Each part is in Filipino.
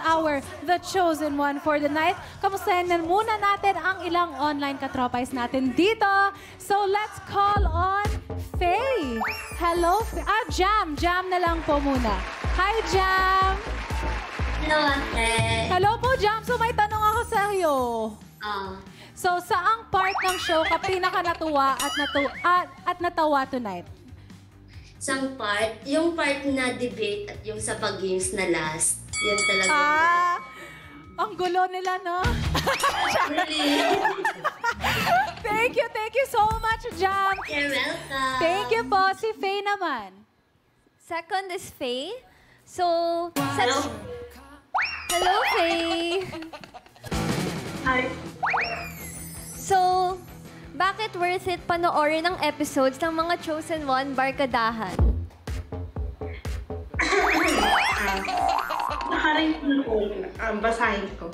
our The Chosen One for the night. Kamustahin na muna natin ang ilang online katropais natin dito. So let's call on Faye. Hello, Faye. Ah, Jam. Jam na lang po muna. Hi, Jam. Hello, ate. Hello po, Jam. So may tanong ako sa iyo. Oh, So, saang part ng show ka pinaka natuwa at, natu at, at natawa tonight? Isang part, yung part na debate at yung sa pag-games na last, yun talaga. Ah, ang gulo nila, no? Really? thank you, thank you so much, Jam. You're welcome. Thank you po. Si Faye naman. Second is Faye. So, Hello? Hello, Faye. Hi. Bakit worth it panoorin ang episodes ng mga Chosen One Barkadahan? Nakarin ko, um, basahin ko.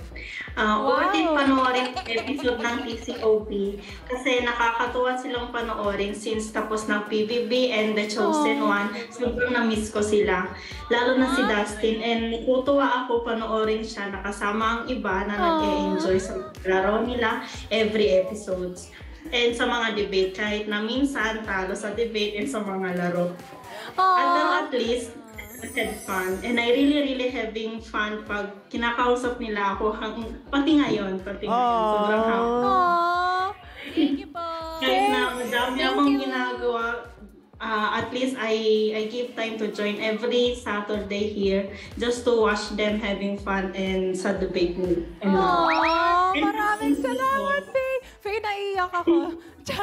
Uh, Wow. Worth it panoorin episode ng PCOP kasi nakakatuwa silang panoorin since tapos ng PBB and The Chosen One. Sobrang na-miss ko sila. Lalo na si Dustin and natutuwa ako panoorin siya nakasama ang iba na nag-e-enjoy sa laro nila every episodes. And sa mga debate, kahit na minsan talo sa debate and sa mga laro. Until Aww. at least, I had fun. And I really, really having fun pag kinakausap nila ako hang, pati ngayon, pati ngayon. Sobrang happy. Aww. Thank you po. Kahit na madami Thank akong you. ginagawa, uh, at least I I give time to join every Saturday here just to watch them having fun and sa debate mo. Aww, maraming salamat, Faye. Faye, naiiyak ako.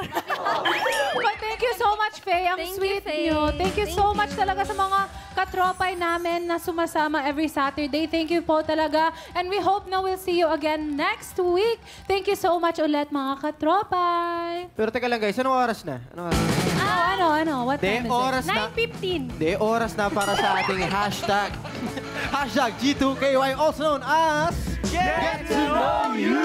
But thank you so much, Faye. Ang Thank you, sweet Faye. niyo. Thank you Thank so you. much talaga sa mga katropay namin na sumasama every Saturday. Thank you po talaga. And we hope na we'll see you again next week. Thank you so much ulit, mga katropay. Pero teka lang guys, anong oras na? Anong oras? Oh, ano, ano? What De, time is oras it? na. 9.15. De, oras na para sa ating hashtag. hashtag G2KY, also known as... Get, to know you!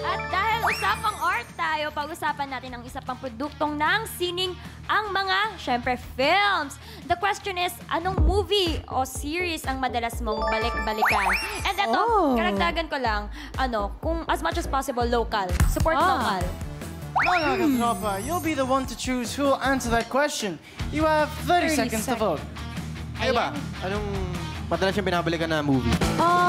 At dahil usapang art tayo, pag-usapan natin ang isa pang produktong ng sining ang mga, syempre, films. The question is, anong movie o series ang madalas mong balik-balikan? And eto, Oh. karagdagan ko lang, ano, kung as much as possible, local. Support Ah. local. Mga katropa, you'll be the one to choose who will answer that question. You have 30, 30 seconds to vote. Kayo ba? Anong madalas yung binabalikan na movie? Ah,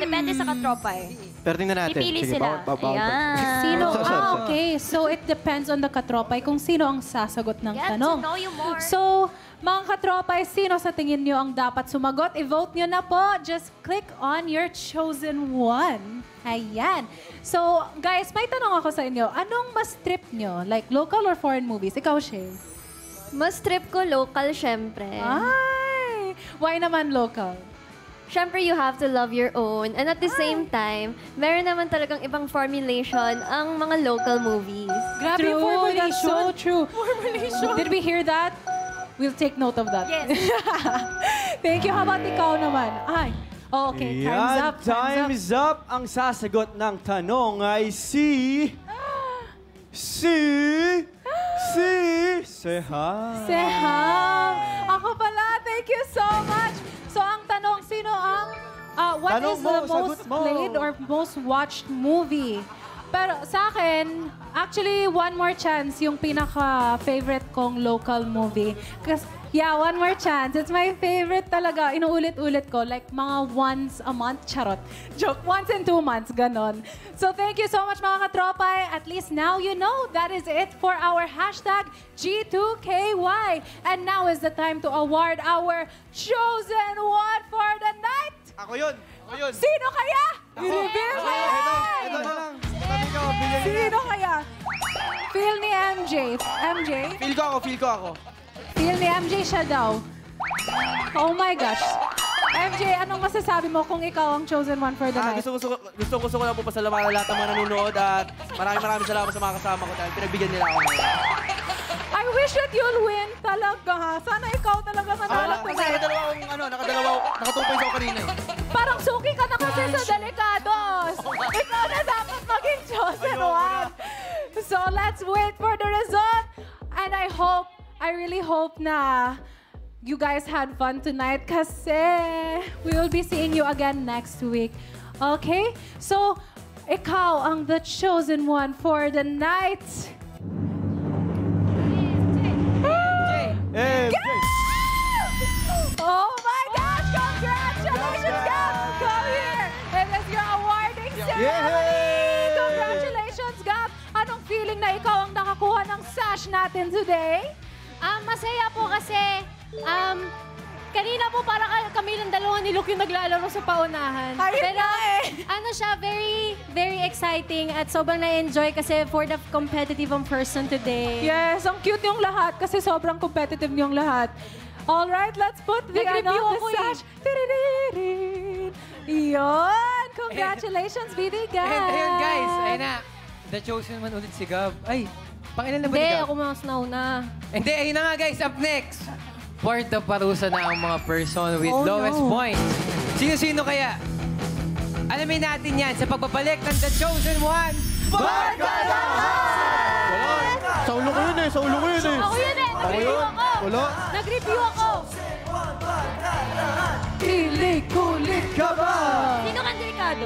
depende sa katropa eh. Pero tingnan natin. Pipili Sige, sila. bawal- bawal- Ayan. Sino? Sorry, sorry, Ah, sorry. okay. So, it depends on the katropay kung sino ang sasagot ng Get to tanong. know you more. So, mga katropay, sino sa tingin nyo ang dapat sumagot? I-vote nyo na po. Just click on your chosen one. Ayan. So, guys, may tanong ako sa inyo. Anong mas trip nyo? Like, local or foreign movies? Ikaw, Shay. Mas trip ko local, syempre. Ay! Why naman local? Syempre, you have to love your own. And at the same time, meron naman talagang ibang formulation ang mga local movies. Grabe True, formulation. that's so true. Formulation. Did we hear that? We'll take note of that. Yes. Thank you. How about ikaw naman? Ay. Oh, okay. Time's Yan, up. time is up. Ang sasagot ng tanong ay si... Si... Si... Seha. Seham. Ako what Tanong is mo, the most mo. played or most watched movie? Pero sa akin, actually, one more chance yung pinaka-favorite kong local movie. Kasi, yeah, one more chance. It's my favorite talaga. Inuulit-ulit ko. Like, mga once a month. Charot. Joke. Once in two months. Ganon. So, thank you so much, mga katropay. At least now you know that is it for our hashtag G2KY. And now is the time to award our chosen one for the night. Ako yun! Ako yun! Sino kaya? I-reveal mo ito, na lang. Sabi ko. Sino kaya? Feel ni MJ. MJ? Feel ko ako, feel ko ako. Feel ni MJ siya daw. Oh my gosh. MJ, anong masasabi mo kung ikaw ang chosen one for the Ah, night? gusto, gusto, gusto, gusto ko lang po pasalamatan lahat ng mga nanonood at maraming maraming salamat sa mga kasama ko dahil pinagbigyan nila ako. I wish that you'll win talaga ha. Sana ikaw talaga manalo Kasi tonight. nakadalawang, ano, nakadalawa, nakatupay sa ako kanina eh. Parang suki ka na kasi sa Delicados. Ikaw na dapat maging chosen one. So let's wait for the result. And I hope, I really hope na you guys had fun tonight kasi we will be seeing you again next week. Okay? So, ikaw ang the chosen one for the night. Hey, Oh my gosh! Congratulations, Gab! Come here! It is your awarding ceremony! Congratulations, Gab! Anong feeling na ikaw ang nakakuha ng sash natin today? Um, masaya po kasi kanina po parang ka- kami ng dalawa ni Luke yung naglalaro sa paunahan. Ayun Pero eh. ano siya, very, very exciting at sobrang na-enjoy kasi for the competitive um, person today. Yes, ang cute yung lahat kasi sobrang competitive yung lahat. Alright, let's put the, Nag-review ano, the ako eh. sash. Tiririn. Yun! Congratulations, BB guys! Ayun, ayun guys, ayun na. The chosen one ulit si Gab. Ay, pangilan na ba ni Hindi, Gab? ako mas nauna. Hindi, ayun na nga guys, up next fourth parusa na ang mga person with Oh, lowest no. points. Sino-sino kaya? Alamin natin yan sa pagbabalik ng The Chosen One, Sa ulo ko yun eh, saulo ko yun eh. Ako yun eh! Nag-review ako! Wala. Nag-review ako! Kilig-kulig ka ba? Sino kang delikado?